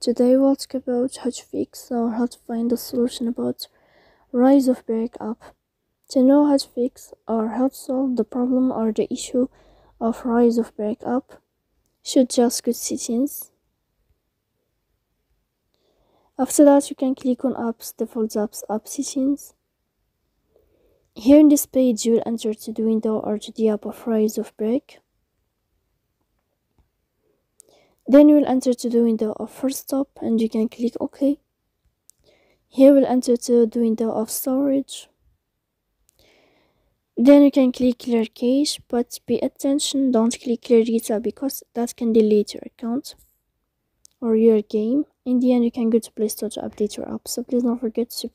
Today we'll talk about how to fix or how to find a solution about rise of Berk app. To know how to fix or how to solve the problem or the issue of rise of Berk, should just go to settings. After that you can click on apps, default apps, app settings. Here in this page you'll enter to the window or to the app of rise of Berk. Then you will enter to the window of force stop and you can click OK. Here we'll enter to the window of storage. Then you can click clear cache, but pay attention, don't click clear data because that can delete your account or your game. In the end, you can go to Play Store to update your app, so please don't forget to